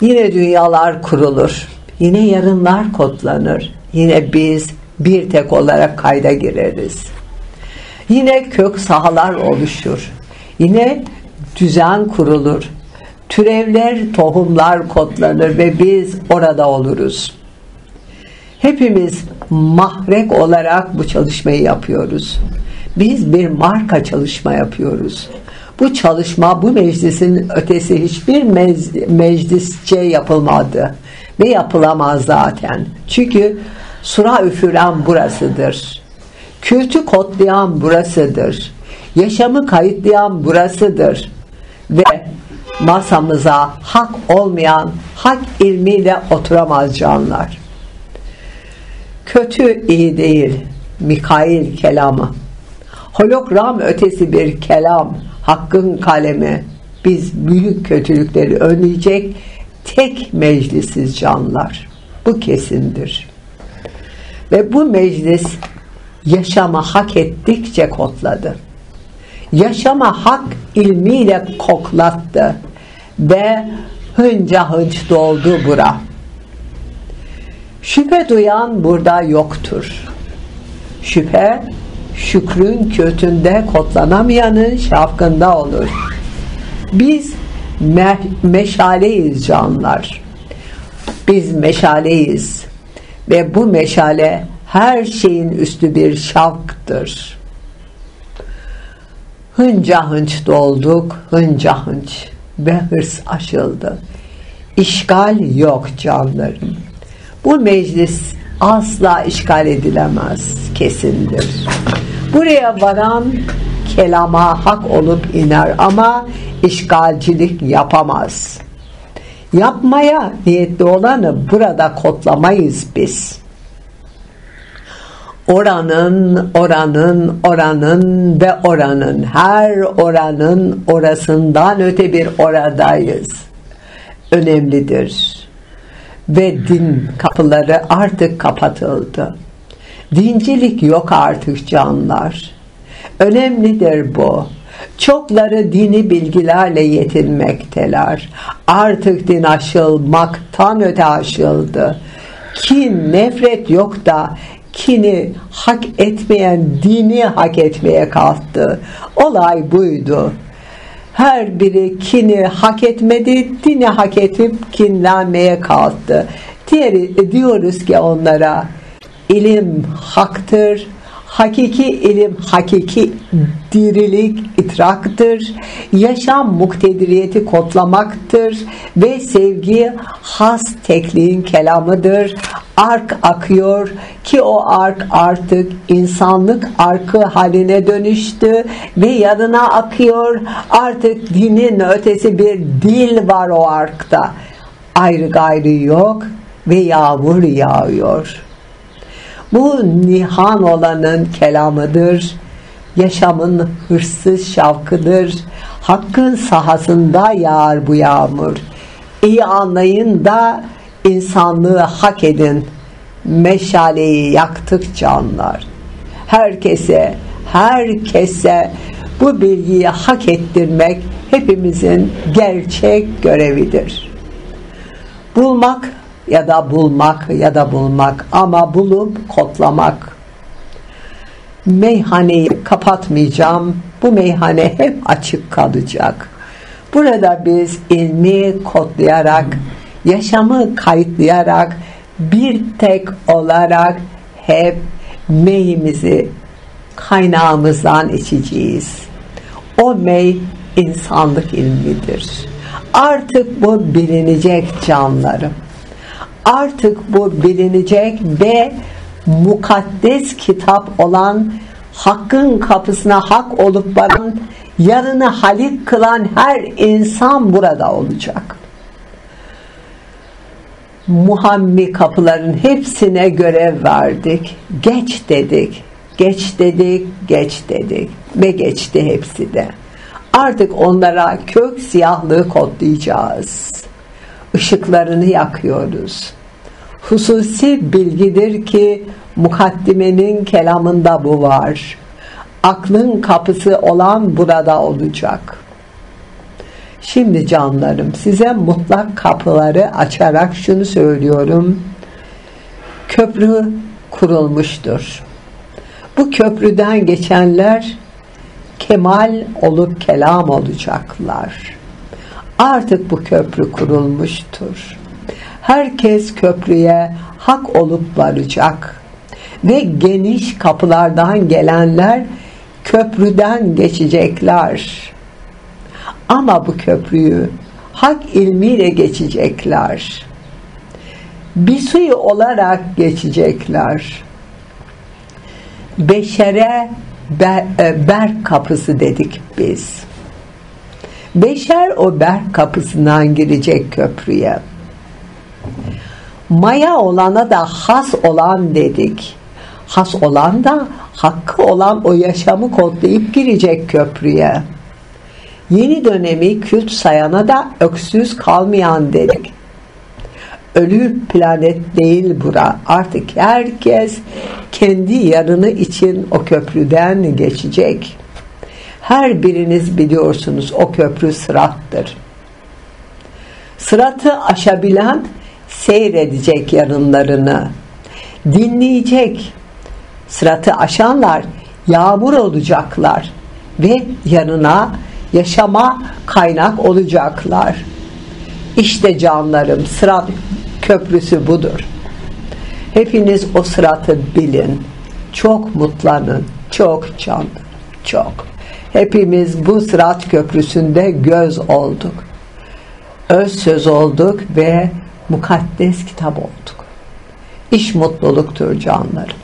Yine dünyalar kurulur. Yine yarınlar kodlanır. Yine biz bir tek olarak kayda gireriz. Yine kök sahalar oluşur. Yine düzen kurulur. Türevler, tohumlar kodlanır ve biz orada oluruz. Hepimiz mahrek olarak bu çalışmayı yapıyoruz. Biz bir marka çalışma yapıyoruz. Bu çalışma bu meclisin ötesi hiçbir meclisçe yapılmadı ve yapılamaz zaten. Çünkü sura üfüren burasıdır. Kültü kodlayan burasıdır. Yaşamı kayıtlayan burasıdır. Ve masamıza hak olmayan hak ilmiyle oturamaz canlar. Kötü iyi değil. Mikail kelamı. Hologram ötesi bir kelam. Hakkın kalemi. Biz büyük kötülükleri önleyecek tek meclisiz canlar. Bu kesindir. Ve bu meclis yaşama hak ettikçe kodladı. Yaşama hak ilmiyle koklattı ve hınca hınç doldu bura. Şüphe duyan burada yoktur. Şüphe şükrün kötünde kodlanamayanın şafkında olur. Biz me meşaleyiz canlar. Biz meşaleyiz ve bu meşale her şeyin üstü bir şavktır. Hınca hınç dolduk, hınca hınç ve hırs aşıldı. İşgal yok canlarım. Bu meclis asla işgal edilemez, kesindir. Buraya varan kelama hak olup iner ama işgalcilik yapamaz. Yapmaya niyetli olanı burada kodlamayız biz. Oranın, oranın, oranın ve oranın, her oranın orasından öte bir oradayız. Önemlidir. Ve din kapıları artık kapatıldı. Dincilik yok artık canlar. Önemlidir bu. Çokları dini bilgilerle yetinmekteler. Artık din aşılmaktan öte aşıldı. Kin, nefret yok da kini hak etmeyen dini hak etmeye kalktı. Olay buydu. Her biri kini hak etmedi, dini hak edip kinlenmeye kalktı. Diğeri, diyoruz ki onlara ilim haktır, Hakiki ilim, hakiki dirilik, itraktır. Yaşam muktediriyeti kodlamaktır ve sevgi has tekliğin kelamıdır. Ark akıyor ki o ark artık insanlık arkı haline dönüştü ve yanına akıyor. Artık dinin ötesi bir dil var o arkta. Ayrı gayrı yok ve yağmur yağıyor.'' Bu nihan olanın kelamıdır. Yaşamın hırsız şavkıdır. Hakkın sahasında yağar bu yağmur. İyi anlayın da insanlığı hak edin. Meşaleyi yaktık canlar. Herkese, herkese bu bilgiyi hak ettirmek hepimizin gerçek görevidir. Bulmak ya da bulmak ya da bulmak ama bulup kodlamak. Meyhaneyi kapatmayacağım. Bu meyhane hep açık kalacak. Burada biz ilmi kodlayarak, yaşamı kayıtlayarak, bir tek olarak hep meyimizi kaynağımızdan içeceğiz. O mey insanlık ilmidir. Artık bu bilinecek canlarım artık bu bilinecek ve mukaddes kitap olan hakkın kapısına hak olup varan yarını halik kılan her insan burada olacak. Muhammi kapıların hepsine görev verdik. Geç dedik. Geç dedik, geç dedik ve geçti hepsi de. Artık onlara kök siyahlığı kodlayacağız. Işıklarını yakıyoruz hususi bilgidir ki mukaddimenin kelamında bu var. Aklın kapısı olan burada olacak. Şimdi canlarım size mutlak kapıları açarak şunu söylüyorum. Köprü kurulmuştur. Bu köprüden geçenler kemal olup kelam olacaklar. Artık bu köprü kurulmuştur. Herkes köprüye hak olup varacak ve geniş kapılardan gelenler köprüden geçecekler. Ama bu köprüyü hak ilmiyle geçecekler. Bir suyu olarak geçecekler. Beşere e, berk kapısı dedik biz. Beşer o berk kapısından girecek köprüye. Maya olana da has olan dedik. Has olan da hakkı olan o yaşamı kodlayıp girecek köprüye. Yeni dönemi kült sayana da öksüz kalmayan dedik. Ölü planet değil bura. Artık herkes kendi yarını için o köprüden geçecek. Her biriniz biliyorsunuz o köprü sırattır. Sıratı aşabilen seyredecek yarınlarını. Dinleyecek. Sıratı aşanlar yağmur olacaklar ve yanına yaşama kaynak olacaklar. İşte canlarım sırat köprüsü budur. Hepiniz o sıratı bilin. Çok mutlanın. Çok can. Çok. Hepimiz bu sırat köprüsünde göz olduk. Öz söz olduk ve mukaddes kitap olduk. İş mutluluktur canlarım.